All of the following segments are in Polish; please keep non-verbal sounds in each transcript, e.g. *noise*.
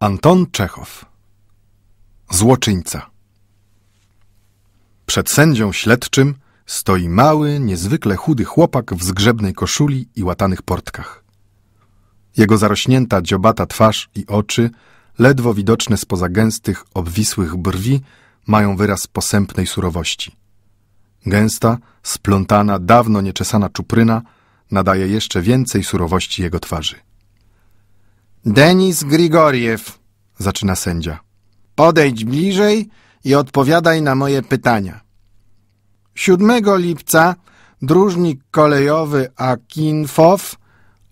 Anton Czechow Złoczyńca Przed sędzią śledczym stoi mały, niezwykle chudy chłopak w zgrzebnej koszuli i łatanych portkach. Jego zarośnięta dziobata twarz i oczy, ledwo widoczne spoza gęstych, obwisłych brwi, mają wyraz posępnej surowości. Gęsta, splątana, dawno nieczesana czupryna nadaje jeszcze więcej surowości jego twarzy. Denis Grigoriew, Zaczyna sędzia. podejdź bliżej i odpowiadaj na moje pytania. 7 lipca dróżnik kolejowy Akinfow,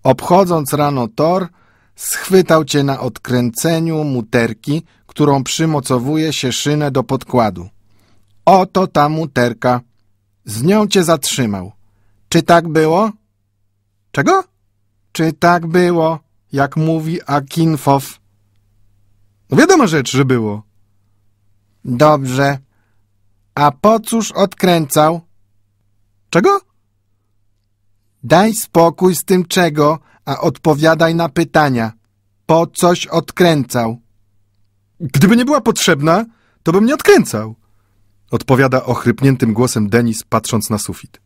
obchodząc rano tor, schwytał cię na odkręceniu muterki, którą przymocowuje się szynę do podkładu. Oto ta muterka. Z nią cię zatrzymał. Czy tak było? Czego? Czy tak było, jak mówi Akinfow? No wiadoma rzecz, że było. Dobrze. A po cóż odkręcał? Czego? Daj spokój z tym czego, a odpowiadaj na pytania. Po coś odkręcał? Gdyby nie była potrzebna, to bym nie odkręcał. Odpowiada ochrypniętym głosem Denis, patrząc na sufit.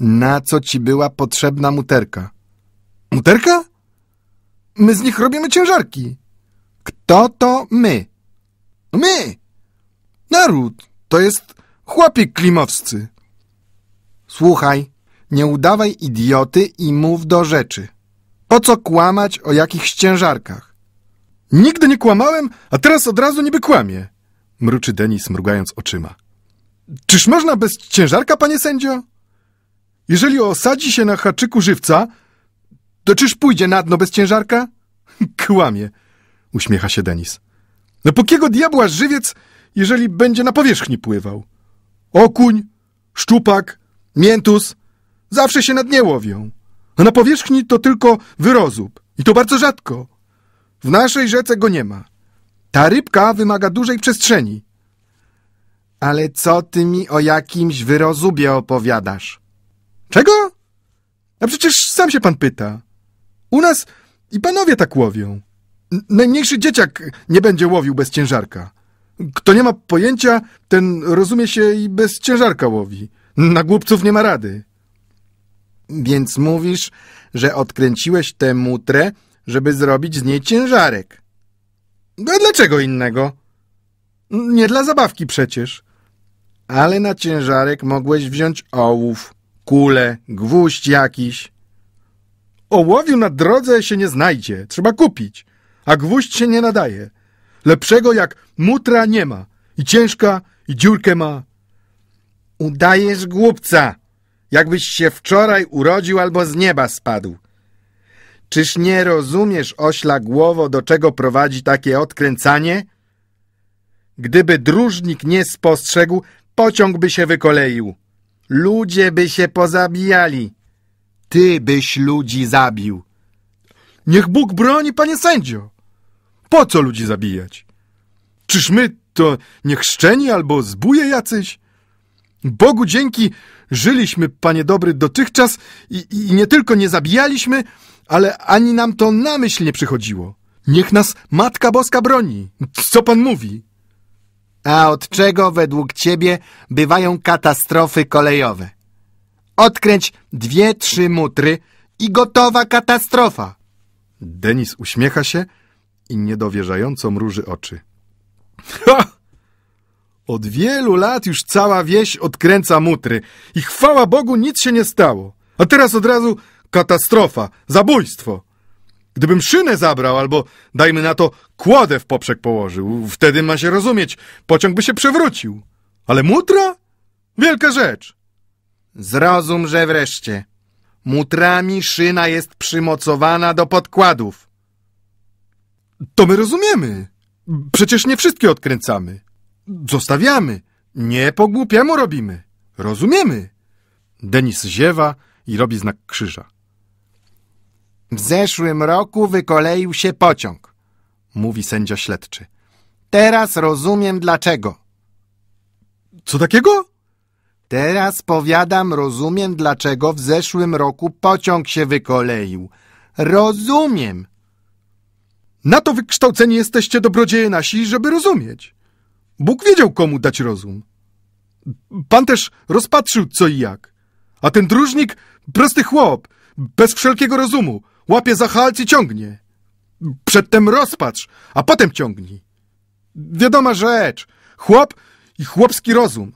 Na co ci była potrzebna muterka? Muterka? My z nich robimy ciężarki. Kto to my? My! Naród! To jest chłopi klimowscy. Słuchaj, nie udawaj idioty i mów do rzeczy. Po co kłamać o jakichś ciężarkach? Nigdy nie kłamałem, a teraz od razu niby kłamie. Mruczy Denis, mrugając oczyma. Czyż można bez ciężarka, panie sędzio? Jeżeli osadzi się na haczyku żywca, to czyż pójdzie na dno bez ciężarka? *laughs* Kłamie, uśmiecha się Denis. No po kiego diabła żywiec, jeżeli będzie na powierzchni pływał? Okuń, szczupak, miętus, zawsze się na dnie łowią. A na powierzchni to tylko wyrozób. I to bardzo rzadko. W naszej rzece go nie ma. Ta rybka wymaga dużej przestrzeni. Ale co ty mi o jakimś wyrozubie opowiadasz? Czego? A przecież sam się pan pyta. U nas i panowie tak łowią. Najmniejszy dzieciak nie będzie łowił bez ciężarka. Kto nie ma pojęcia, ten rozumie się i bez ciężarka łowi. Na głupców nie ma rady. Więc mówisz, że odkręciłeś tę mutrę, żeby zrobić z niej ciężarek. No dlaczego innego? Nie dla zabawki przecież. Ale na ciężarek mogłeś wziąć ołów, kulę, gwóźdź jakiś. Ołowiu na drodze się nie znajdzie, trzeba kupić, a gwóźdź się nie nadaje. Lepszego jak mutra nie ma. I ciężka, i dziurkę ma. Udajesz głupca, jakbyś się wczoraj urodził albo z nieba spadł. Czyż nie rozumiesz, ośla głowo, do czego prowadzi takie odkręcanie? Gdyby dróżnik nie spostrzegł, pociąg by się wykoleił. Ludzie by się pozabijali. Ty byś ludzi zabił. Niech Bóg broni, panie sędzio. Po co ludzi zabijać? Czyż my to niechrzczeni albo zbóje jacyś? Bogu dzięki żyliśmy, panie dobry, dotychczas i, i nie tylko nie zabijaliśmy, ale ani nam to na myśl nie przychodziło. Niech nas Matka Boska broni. Co pan mówi? A od czego według ciebie bywają katastrofy kolejowe? Odkręć dwie, trzy mutry i gotowa katastrofa. Denis uśmiecha się i niedowierzająco mruży oczy. Ha! Od wielu lat już cała wieś odkręca mutry i chwała Bogu nic się nie stało. A teraz od razu katastrofa, zabójstwo. Gdybym szynę zabrał albo, dajmy na to, kłodę w poprzek położył, wtedy ma się rozumieć, pociąg by się przewrócił. Ale mutra? Wielka rzecz. Zrozum, że wreszcie. Mutrami szyna jest przymocowana do podkładów. To my rozumiemy. Przecież nie wszystkie odkręcamy. Zostawiamy. Nie po głupiemu robimy. Rozumiemy. Denis ziewa i robi znak krzyża. W zeszłym roku wykoleił się pociąg, Mówi sędzia śledczy. Teraz rozumiem dlaczego. Co takiego? Teraz powiadam, rozumiem dlaczego w zeszłym roku pociąg się wykoleił. Rozumiem. Na to wykształceni jesteście dobrodzieje nasi, żeby rozumieć. Bóg wiedział, komu dać rozum. Pan też rozpatrzył co i jak. A ten dróżnik, prosty chłop, bez wszelkiego rozumu, łapie za halc i ciągnie. Przedtem rozpatrz, a potem ciągnij. Wiadoma rzecz, chłop i chłopski rozum.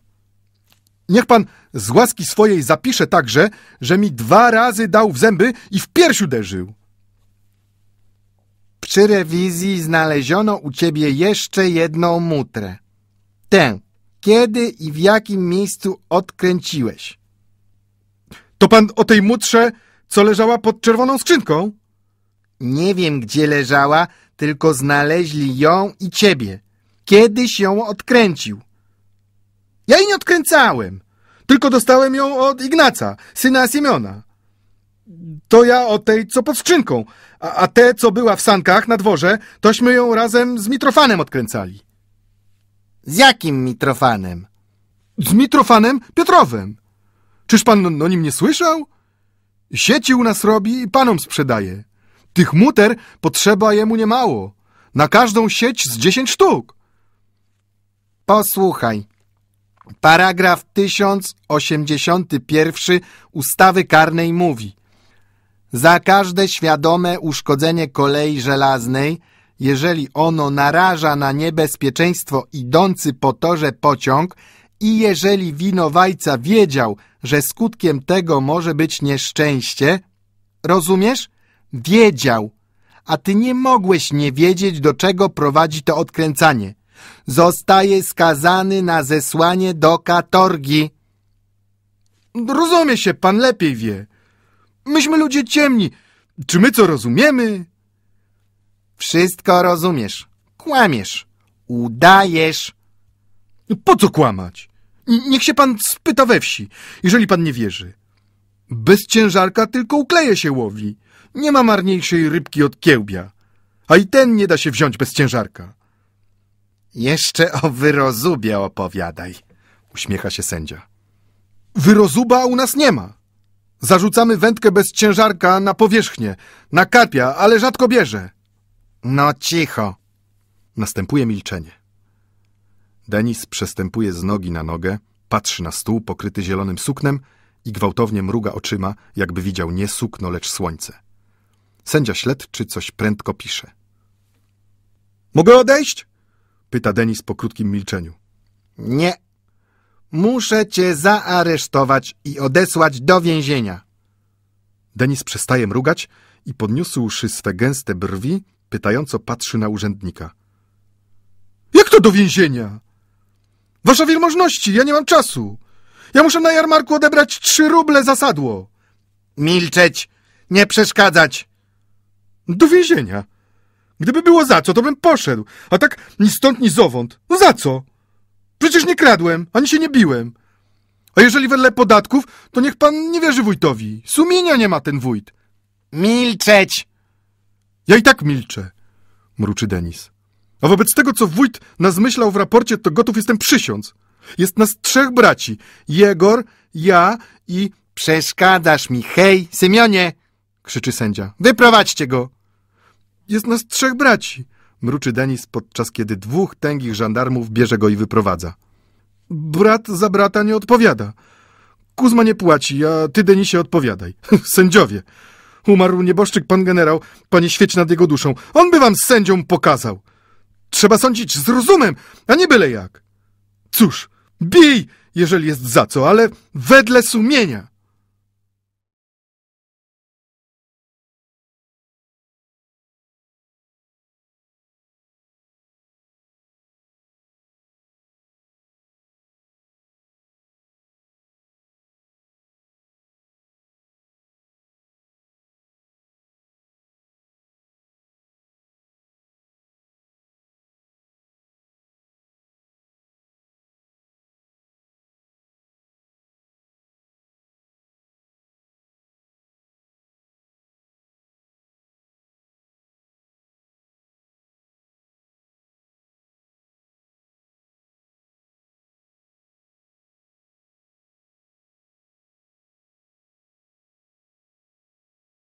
Niech pan z łaski swojej zapisze także, że mi dwa razy dał w zęby i w pierś uderzył. Przy rewizji znaleziono u ciebie jeszcze jedną mutrę. Tę, kiedy i w jakim miejscu odkręciłeś? To pan o tej mutrze, co leżała pod czerwoną skrzynką? Nie wiem, gdzie leżała, tylko znaleźli ją i ciebie. Kiedyś ją odkręcił. Ja jej nie odkręcałem, tylko dostałem ją od Ignaca, syna Siemiona. To ja o tej, co pod skrzynką, a, a te, co była w sankach na dworze, tośmy ją razem z Mitrofanem odkręcali. Z jakim Mitrofanem? Z Mitrofanem Piotrowem. Czyż pan o nim nie słyszał? Sieci u nas robi i panom sprzedaje. Tych muter potrzeba jemu niemało. Na każdą sieć z dziesięć sztuk. Posłuchaj. Paragraf 1081 ustawy karnej mówi Za każde świadome uszkodzenie kolei żelaznej, jeżeli ono naraża na niebezpieczeństwo idący po torze pociąg i jeżeli winowajca wiedział, że skutkiem tego może być nieszczęście, rozumiesz? Wiedział, a ty nie mogłeś nie wiedzieć, do czego prowadzi to odkręcanie. Zostaje skazany na zesłanie do katorgi. Rozumie się, pan lepiej wie. Myśmy ludzie ciemni. Czy my co rozumiemy? Wszystko rozumiesz. Kłamiesz. Udajesz. Po co kłamać? Niech się pan spyta we wsi, jeżeli pan nie wierzy. Bez ciężarka tylko ukleje się łowi. Nie ma marniejszej rybki od kiełbia. A i ten nie da się wziąć bez ciężarka. Jeszcze o wyrozubie opowiadaj. Uśmiecha się sędzia. Wyrozuba u nas nie ma. Zarzucamy wędkę bez ciężarka na powierzchnię, na karpia, ale rzadko bierze. No cicho. Następuje milczenie. Denis przestępuje z nogi na nogę, patrzy na stół pokryty zielonym suknem i gwałtownie mruga oczyma, jakby widział nie sukno, lecz słońce. Sędzia śledczy coś prędko pisze. Mogę odejść? Pyta Denis po krótkim milczeniu. Nie. Muszę cię zaaresztować i odesłać do więzienia. Denis przestaje mrugać i podniósłszy swe gęste brwi, pytająco patrzy na urzędnika. Jak to do więzienia? Wasza wielmożności, ja nie mam czasu. Ja muszę na jarmarku odebrać trzy ruble za sadło. Milczeć, nie przeszkadzać. Do więzienia. Gdyby było za co, to bym poszedł. A tak ni stąd, ni zowąd. No za co? Przecież nie kradłem, ani się nie biłem. A jeżeli wedle podatków, to niech pan nie wierzy wójtowi. Sumienia nie ma ten wójt. Milczeć. Ja i tak milczę, mruczy Denis. A wobec tego, co wójt nas myślał w raporcie, to gotów jestem przysiąc. Jest nas trzech braci. Jegor, ja i... Przeszkadzasz mi, hej, Symionie. krzyczy sędzia. Wyprowadźcie go. Jest nas trzech braci, mruczy Denis, podczas kiedy dwóch tęgich żandarmów bierze go i wyprowadza. Brat za brata nie odpowiada. Kuzma nie płaci, a ty, Denisie, odpowiadaj. *laughs* Sędziowie. Umarł nieboszczyk pan generał, panie świeć nad jego duszą. On by wam sędzią pokazał. Trzeba sądzić z rozumem, a nie byle jak. Cóż, bij, jeżeli jest za co, ale wedle sumienia.